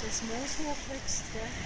there's more snowflakes there.